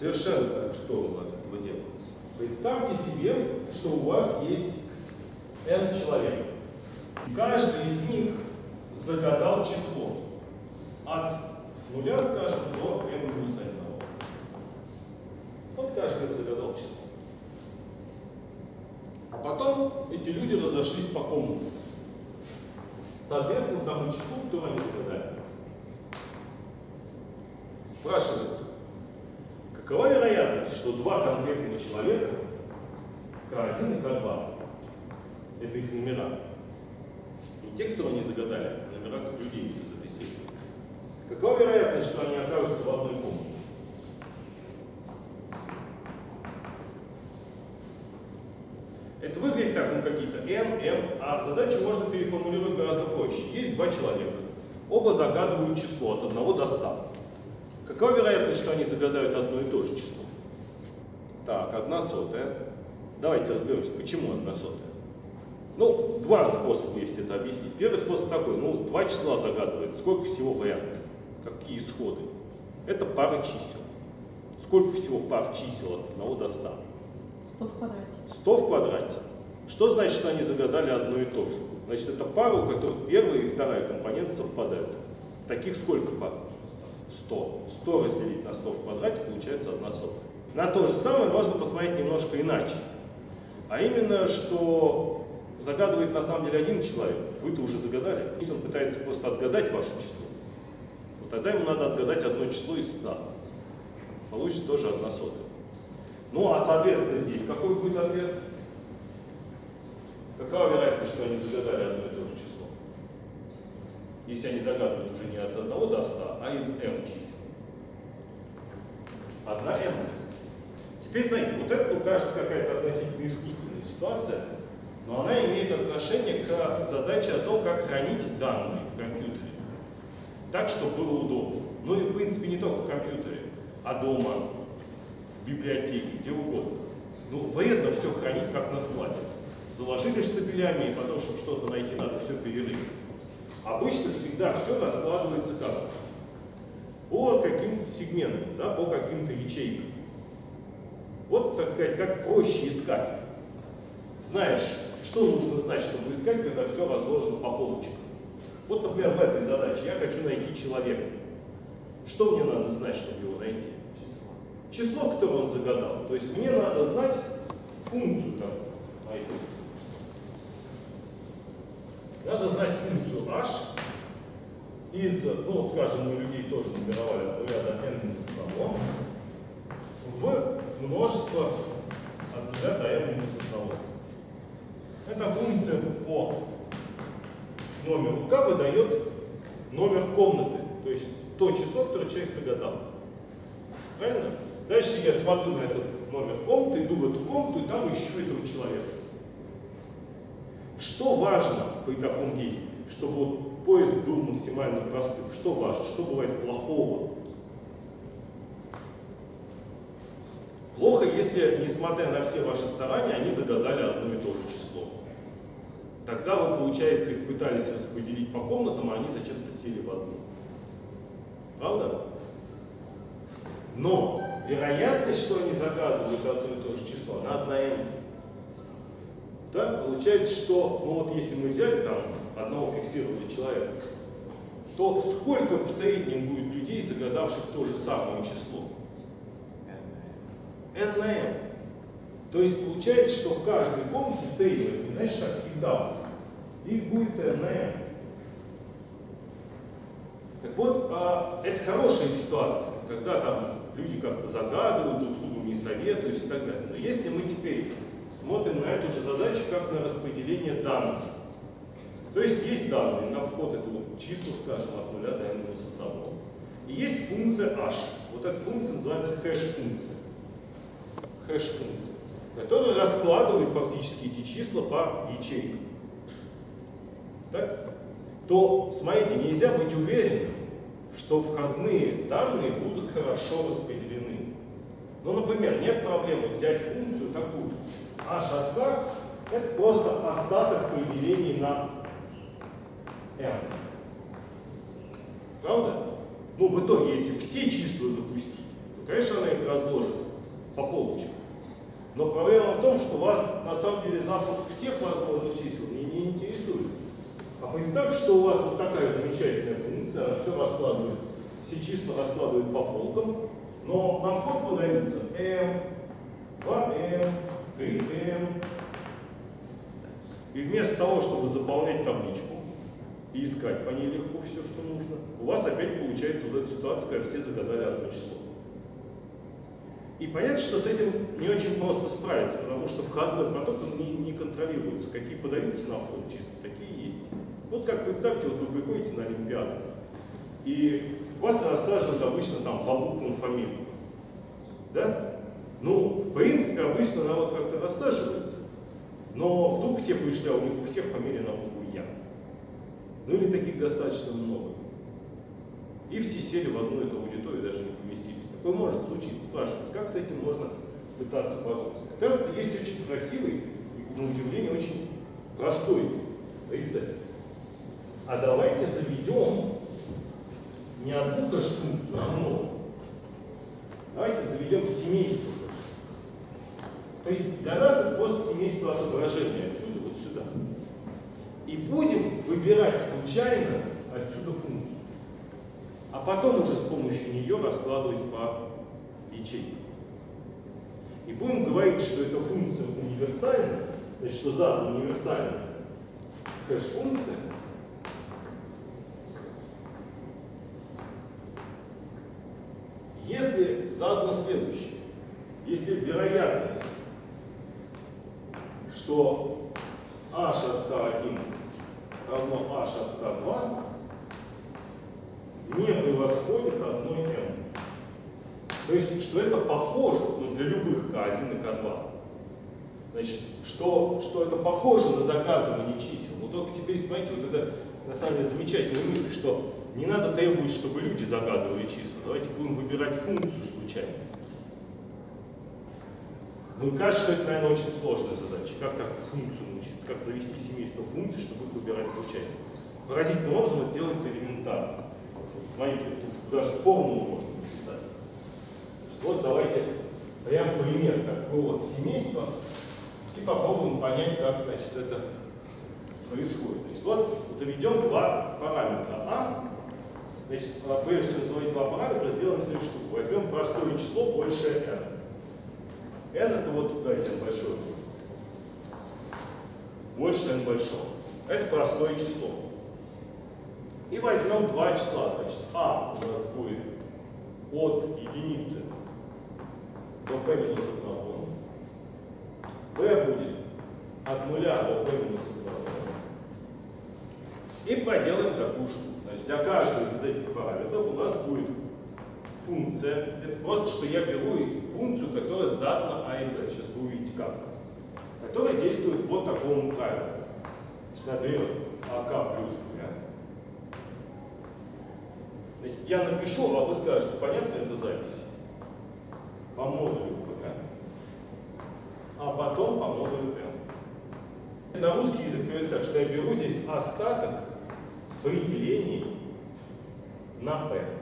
совершенно так в сторону от этого дела. Представьте себе, что у вас есть n человек. Каждый из них загадал число от нуля, скажем, до n минус 1. Вот каждый загадал число. А потом эти люди разошлись по комнатам. Соответственно, тому числу, кто они загадали. Спрашивается, какова вероятность, что два конкретных человека, К1 и К2, это их номера, не те, кто они загадали, номера как людей из этой серии. Какова вероятность, что они окажутся в одной комнате? Это выглядит так, ну какие-то n, m, а задачу можно переформулировать гораздо проще. Есть два человека, оба загадывают число от 1 до 100. Какова вероятность, что они загадают одно и то же число? Так, одна сотая. Давайте разберемся, почему одна сотая. Ну, два способа есть это объяснить. Первый способ такой, ну, два числа загадывает, сколько всего вариантов, какие исходы. Это пара чисел. Сколько всего пар чисел от 1 до 100? 100 в квадрате. 100 в квадрате. Что значит, что они загадали одно и то же? Значит, это пара, у которых первая и вторая компонента совпадают. Таких сколько пар? 100. 100 разделить на 100 в квадрате получается 1 сотая. На то же самое можно посмотреть немножко иначе. А именно, что загадывает на самом деле один человек, вы-то уже загадали. Если он пытается просто отгадать ваше число, то тогда ему надо отгадать одно число из 100. Получится тоже 1 сотая. Ну а соответственно здесь какой будет ответ? Какова вероятность, что они загадали одно и то же число? Если они загадывают уже не от 1 до 100, а из m чисел. 1 m. Теперь, знаете, вот это ну, кажется какая-то относительно искусственная ситуация, но она имеет отношение к задаче о том, как хранить данные в компьютере. Так, чтобы было удобно. Ну и в принципе не только в компьютере, а дома, в библиотеке, где угодно. Ну, вредно все хранить как на складе. Заложили штабелями, и потом, чтобы что-то найти, надо все перерыть. Обычно всегда все раскладывается как? По каким-то сегментам, да, по каким-то ячейкам. Вот, так сказать, как проще искать. Знаешь, что нужно знать, чтобы искать, когда все разложено по полочкам. Вот, например, в этой задаче я хочу найти человека. Что мне надо знать, чтобы его найти? Число, которое он загадал. То есть мне надо знать функцию там найти. Надо знать функцию h из, ну вот скажем, мы людей тоже нумеровали от 0 до n минус 1 в множество от 0 до n минус 1. Эта функция по номеру k выдает номер комнаты, то есть то число, которое человек загадал. Правильно? Дальше я смотрю на этот номер комнаты, иду в эту комнату и там ищу этого человека. Что важно при таком действии? Чтобы вот поиск был максимально простым. Что важно? Что бывает плохого? Плохо, если, несмотря на все ваши старания, они загадали одно и то же число. Тогда вы, получается, их пытались распределить по комнатам, а они зачем-то сели в одну. Правда? Но вероятность, что они загадывают одно и то же число, она одна n. Да? Получается, что, ну вот если мы взяли там одного фиксированного человека, то сколько в среднем будет людей, загадавших то же самое число? n на m. То есть получается, что в каждой комнате в среднем, не значит, как всегда, их будет n на m. Так вот, а, это хорошая ситуация, когда там люди как-то загадывают, друг с другом не советуются и так далее. Но если мы теперь смотрим на эту же задачу как на распределение данных, то есть есть данные на вход, это вот числа, скажем, от 0 до n минус 1. И есть функция h. Вот эта функция называется хэш-функция. Хэш-функция, которая раскладывает фактически эти числа по ячейкам. Так? То, смотрите, нельзя быть уверенным, что входные данные будут хорошо распределены. Ну, например, нет проблемы взять функцию такую. H от k – это просто остаток при делении на m. Правда? Ну, в итоге, если все числа запустить, то, Конечно, она их разложит по полочкам. Но проблема в том, что вас на самом деле запуск всех возможных чисел не, не интересует. А представьте, что у вас вот такая замечательная функция, она все раскладывает, все числа раскладывает по полкам, но на вход подаются m, 2m, 3m. И вместо того, чтобы заполнять табличку и искать по ней легко все, что нужно, у вас опять получается вот эта ситуация, когда все загадали одно число. И понятно, что с этим не очень просто справиться, потому что входной поток не, не контролируется. Какие подаются на вход чисто, такие есть. Вот как представьте, вот вы приходите на Олимпиаду, и вас рассаживают обычно там по буквам фамилию. Да? Ну, принципе, обычно народ как-то рассаживается. Но вдруг все пришли, а у них у всех фамилия на букву Я. Ну или таких достаточно много. И все сели в одну эту аудиторию, даже не поместились. Такое может случиться. Спрашивается, как с этим можно пытаться бороться. Оказывается, есть очень красивый и, на удивление, очень простой рецепт. А давайте заведем не одну хэш-функцию, а много. Давайте заведем семейство То есть для нас это просто семейство отображения отсюда вот сюда. И будем выбирать случайно отсюда функцию. А потом уже с помощью нее раскладывать по ячейкам. И будем говорить, что эта функция универсальна, значит, что задана универсальная хэш-функция, Если задано следующее, если вероятность, что h от k1 равно h от k2 не превосходит 1m. То есть, что это похоже ну, для любых k1 и k2. Значит, что, что это похоже на загадывание чисел. Но только теперь, смотрите, вот это на самом деле замечательная мысль, что не надо требовать, чтобы люди загадывали числа. Давайте будем выбирать функцию случайно. Ну, кажется, это, наверное, очень сложная задача. Как так функцию научиться? Как завести семейство функций, чтобы их выбирать случайно? Поразительным образом это делается элементарно. Смотрите, тут даже формулу можно написать. Вот давайте прям пример такого семейства и попробуем понять, как значит, это происходит. Есть вот заведем два параметра а Значит, а прежде чем называть два параметра, сделаем следующую штуку. Возьмем простое число больше n. n это вот, дайте n большое. Больше n большого. Это простое число. И возьмем два числа. Значит, а у нас будет от единицы до p минус 1. b будет от нуля до p минус 1. И проделаем такую штуку. Значит, для каждого из этих параметров у нас будет функция. Это просто, что я беру функцию, которая задана А и Б. Сейчас вы увидите как. Которая действует по такому правилу. Значит, она берет АК плюс Б. Значит, я напишу, а вы скажете, понятно это запись? По модулю ПК. А потом по модулю М. На русский язык переводится так, что я беру здесь остаток при делении на p.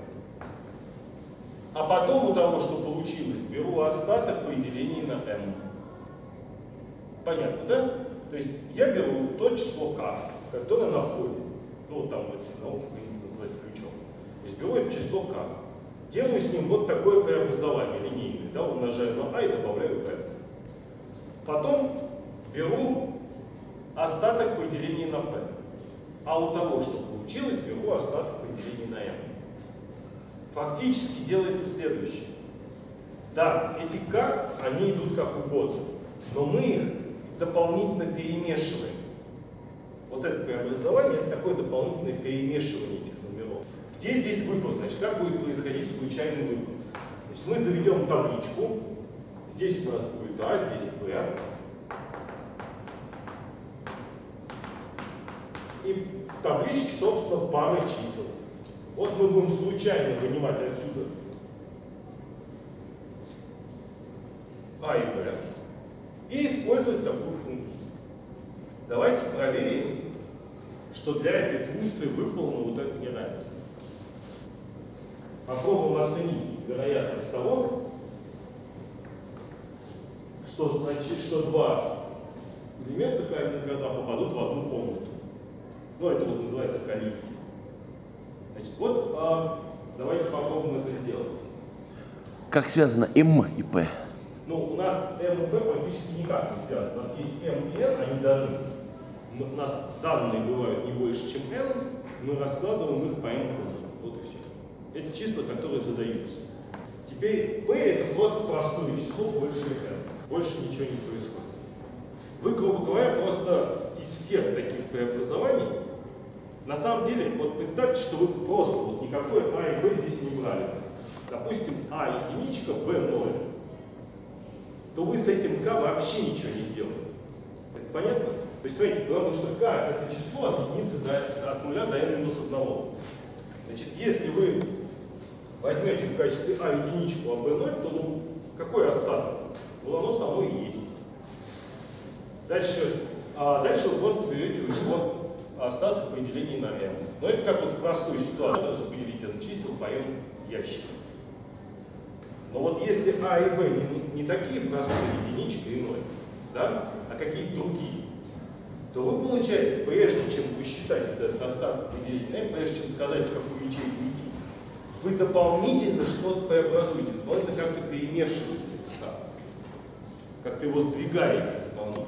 А потом у того, что получилось, беру остаток при делении на m. Понятно, да? То есть я беру то число k, которое на входе. Ну, там вот науки принято называть ключом. То есть беру это число k. Делаю с ним вот такое преобразование линейное. Да, умножаю на a и добавляю p. Потом беру остаток при делении на p. А у того, что получилось, беру остаток при делении на m. Фактически делается следующее. Да, эти k, они идут как угодно, но мы их дополнительно перемешиваем. Вот это преобразование, это такое дополнительное перемешивание этих номеров. Где здесь выбор? Значит, как будет происходить случайный выбор? Значит, мы заведем табличку. Здесь у нас будет А, здесь Б. И в табличке, собственно, пары чисел. Вот мы будем случайно вынимать отсюда А и Б и использовать такую функцию. Давайте проверим, что для этой функции выполнено вот это неравенство. Попробуем оценить вероятность того, что значит, что два элемента К1, К2 попадут в одну комнату. Ну, это вот называется коллизия. Значит, вот а, давайте попробуем это сделать. Как связано М и П? Ну, у нас М и П практически никак не связаны. У нас есть М и N, они даны. У нас данные бывают не больше, чем N, мы раскладываем их по N комнатам. Вот и все. Это числа, которые задаются. Теперь P это просто простое число больше N. Больше ничего не происходит. Вы, грубо говоря, просто из всех таких преобразований, на самом деле, вот представьте, что вы просто вот никакой А и Б здесь не брали. Допустим, А единичка, Б ноль. То вы с этим К вообще ничего не сделали. Это понятно? То есть, смотрите, потому что К это число от единицы до, от нуля до n минус 1. Значит, если вы возьмете в качестве А единичку, а Б 0, то ну, какой остаток? Ну, оно само и есть. Дальше, а дальше вы просто берете у него остаток при делении на m. Но это как вот в простую ситуацию распределить n чисел по m ящикам. Но вот если А и Б не, не такие простые, единичка и ноль, да, а какие-то другие, то вы, получается, прежде чем посчитать этот остаток при делении на m, прежде чем сказать, в какую ячейку идти, вы дополнительно что-то преобразуете, но это как-то перемешиваете как-то его сдвигаете дополнительно.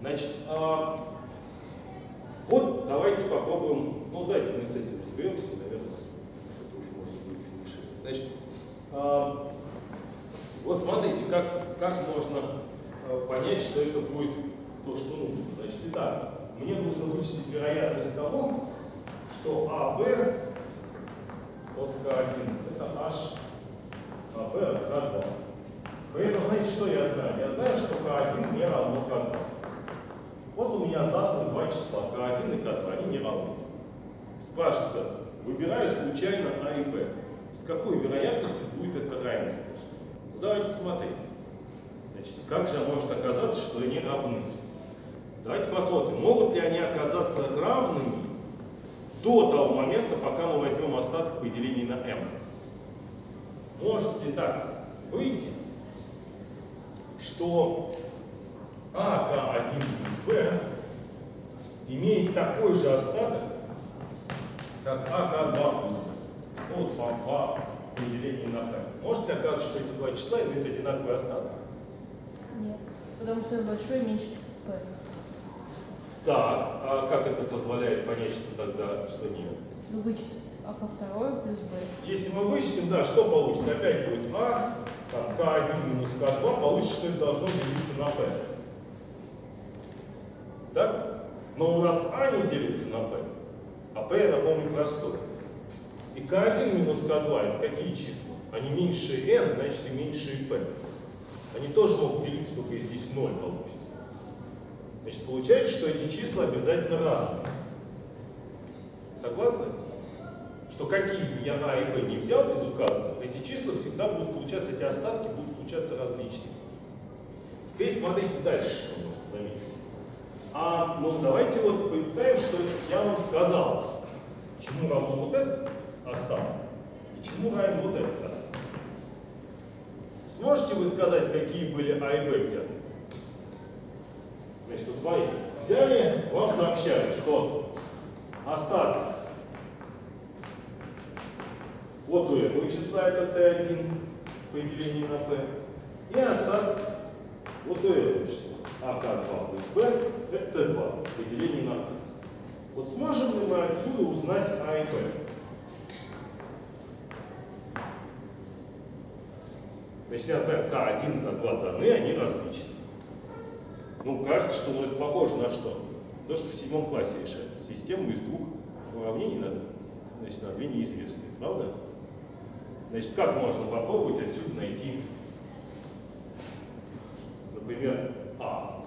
Значит, а, вот давайте попробуем, ну дайте мы с этим разберемся, наверное, это уже может быть лучше. Значит, а, вот смотрите, как, как можно а, понять, что это будет то, что нужно. Значит, итак, мне нужно вычислить вероятность того, что АБ от К1 это H АБ от К2. При этом, знаете, что я знаю? Я знаю, что К1 не равно К2. Вот у меня два числа, К1 и К2, они не равны. Спрашивается, выбираю случайно А и Б. С какой вероятностью будет это равенство? Ну, давайте смотреть. Значит, как же может оказаться, что они равны? Давайте посмотрим, могут ли они оказаться равными до того момента, пока мы возьмем остаток по делению на m. Может ли так выйти, что АК1 плюс Б имеет такой же остаток, как АК2 плюс Б. Вот вам по делению на П. Может ли оказаться, что эти два числа имеют одинаковый остаток? Нет, потому что большой меньше P. Так, а как это позволяет понять, что тогда, что нет? Ну, вычесть АК2 плюс Б. Если мы вычтем, да, что получится? Опять будет А, там, К1 минус К2, получится, что это должно делиться на P. Так? Но у нас А не делится на P, а P, я напомню, простой. И К1 минус К2 это какие числа? Они меньше n, значит и меньше и p. Они тоже могут делиться, только если здесь 0 получится. Значит, получается, что эти числа обязательно разные. Согласны? Что какие я А и Б не взял из указанных, эти числа всегда будут получаться, эти остатки будут получаться различными. Теперь смотрите дальше, что можно заметить. А, ну давайте вот представим, что я вам сказал, чему равно вот этот остаток и чему равен вот этот остаток. Сможете вы сказать, какие были А и Б взяты? Значит, вот смотрите, взяли, вам сообщают, что остаток вот у этого числа это Т1 по делению на П, и остаток вот у этого числа АК2 плюс Б это Т2 по делению на П. Вот сможем ли мы отсюда узнать А и Б? Значит, К1, К2 даны, они различны. Ну, кажется, что ну, это похоже на что? То, что в седьмом классе решают. Систему из двух уравнений на, значит, на две неизвестные. Правда? Значит, как можно попробовать отсюда найти, например, А?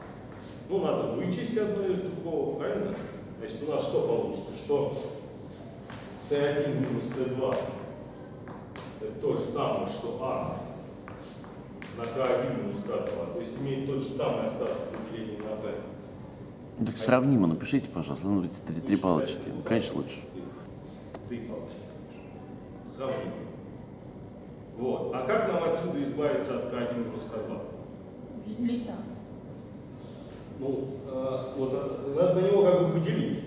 Ну, надо вычесть одно из другого, правильно? Значит, у нас что получится? Что Т1 минус Т2 это то же самое, что А на К1 минус К2, то есть имеет тот же самый остаток при делении на П. Ну, так сравнимо, напишите, пожалуйста, ну, три, три палочки. Ну, конечно, лучше. Три палочки, конечно. Сравнение. Вот. А как нам отсюда избавиться от К1 минус К2? Разделить там. Ну, э, вот э, надо на него как бы поделить.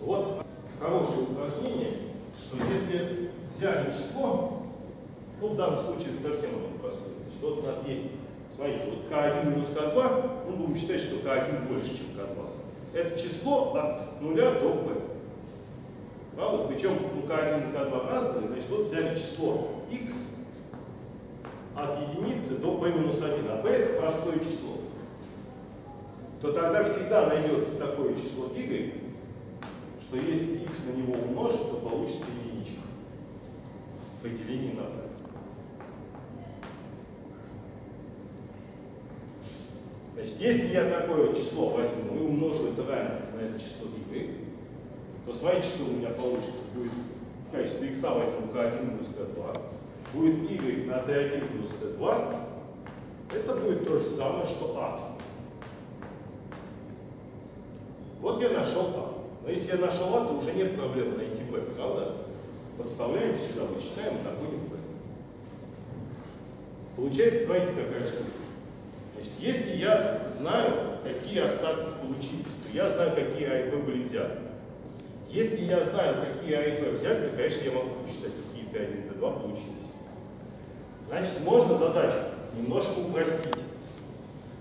Вот хорошее упражнение, что если взяли число, ну в данном случае это совсем оно простое. Значит, вот у нас есть, смотрите, вот k1 минус k2, мы будем считать, что k1 больше, чем k2. Это число от 0 до p. Правда? Причем ну, k1 и k2 разные, значит, вот взяли число x от единицы до p минус 1, а p это простое число то тогда всегда найдется такое число y, что если x на него умножить, то получится единичка по делению на p. Значит, если я такое число возьму и умножу это равенство на это число y, то смотрите, что у меня получится. Будет в качестве x возьму k1 минус k2, будет y на t1 плюс t2, это будет то же самое, что а. Вот я нашел А. Но если я нашел А, то уже нет проблем найти Б, правда? Подставляем сюда, вычитаем находим Б. Получается, смотрите, какая штука. Значит, если я знаю, какие остатки получить, то я знаю, какие А и Б были взяты. Если я знаю, какие А и Б взяты, то, конечно, я могу посчитать, какие Т1, Т2 получились. Значит, можно задачу немножко упростить.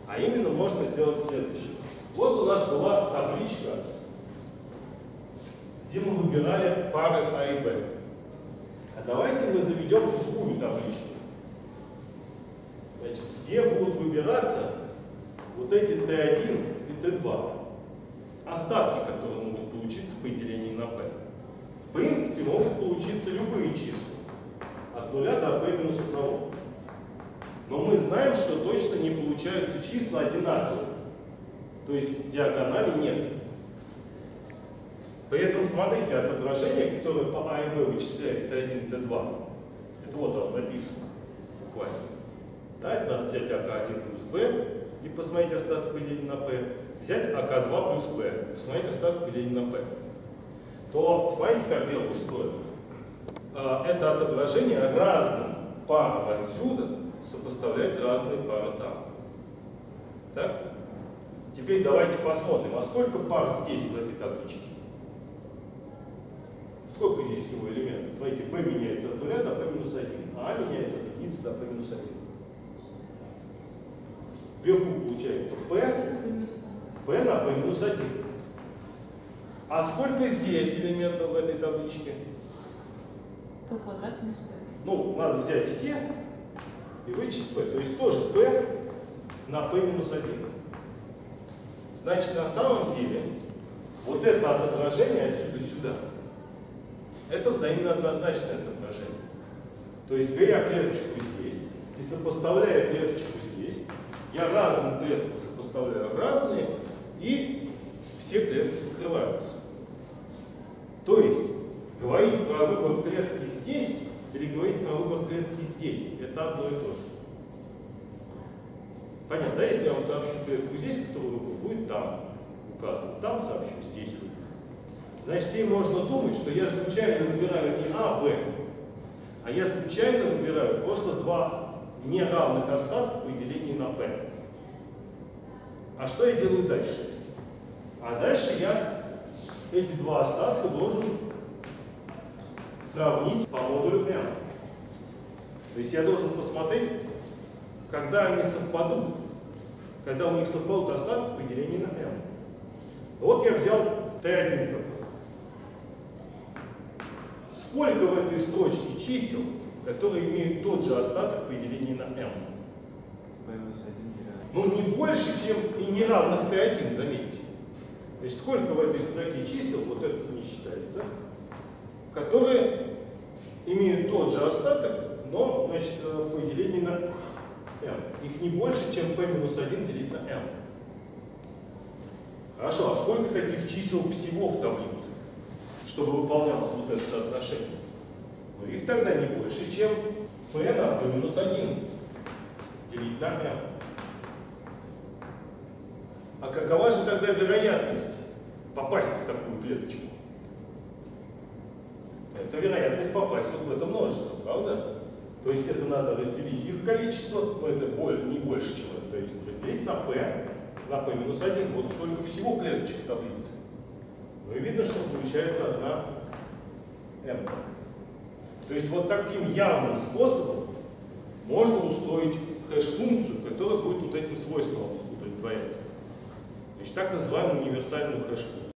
А именно можно сделать следующее. Вот у нас была табличка, где мы выбирали пары А и Б. А давайте мы заведем другую табличку. Значит, где будут выбираться вот эти Т1 и Т2. Остатки, которые могут получиться по делению на P. В принципе, могут получиться любые числа. От 0 до P минус 1. Но мы знаем, что точно не получаются числа одинаковые. То есть диагонали нет. При этом смотрите, отображение, которое по А и Б вычисляет Т1, Т2, это вот оно написано буквально. Да, надо взять АК1 плюс Б и посмотреть остаток поделения на П. Взять АК2 плюс Б, посмотреть остаток поделения на П. То смотрите, как дело устроено. А, это отображение разным парам отсюда сопоставляет разные пары там. Так? Теперь давайте посмотрим, а сколько пар здесь, в этой табличке? Сколько здесь всего элементов? Смотрите, b меняется от 0 до p минус 1, а а меняется от единицы до p минус 1. Вверху получается p, p на p минус 1. А сколько здесь элементов в этой табличке? P квадрат минус P. Ну, надо взять все и вычесть p. То есть тоже p на p минус 1. Значит, на самом деле, вот это отображение отсюда сюда, это взаимно однозначное отображение. То есть, беря клеточку здесь и сопоставляя клеточку здесь, я разным клеткам сопоставляю разные, и все клетки покрываются. То есть, говорить про выбор клетки здесь или говорить про выбор клетки здесь, это одно и то же. Понятно, да? Если я вам сообщу клетку здесь, которую будет там указано, там сообщу, здесь выбор. Значит, ей можно думать, что я случайно выбираю не А, Б, а я случайно выбираю просто два неравных остатка по делению на P. А что я делаю дальше? А дальше я эти два остатка должен сравнить по модулю M. То есть я должен посмотреть, когда они совпадут, когда у них совпадут остатки по на m. Вот я взял t1 какой. Сколько в этой строчке чисел, которые имеют тот же остаток по делению на m? Ну, не больше, чем и неравных t1, заметьте. То есть сколько в этой строке чисел, вот это не считается, которые имеют тот же остаток, но, значит, по делению на m. Их не больше, чем p минус 1 делить на m. Хорошо, а сколько таких чисел всего в таблице, чтобы выполнялось вот это соотношение? Ну, их тогда не больше, чем p на p минус 1 делить на m. А какова же тогда вероятность попасть в такую клеточку? Это вероятность попасть вот в это множество, правда? То есть это надо разделить их количество, но это более, не больше, чем это. То есть разделить на p, на p минус 1, вот столько всего клеточек таблицы. Ну и видно, что получается одна m. То есть вот таким явным способом можно устроить хэш-функцию, которая будет вот этим свойством удовлетворять. Значит, так называемую универсальную хэш-функцию.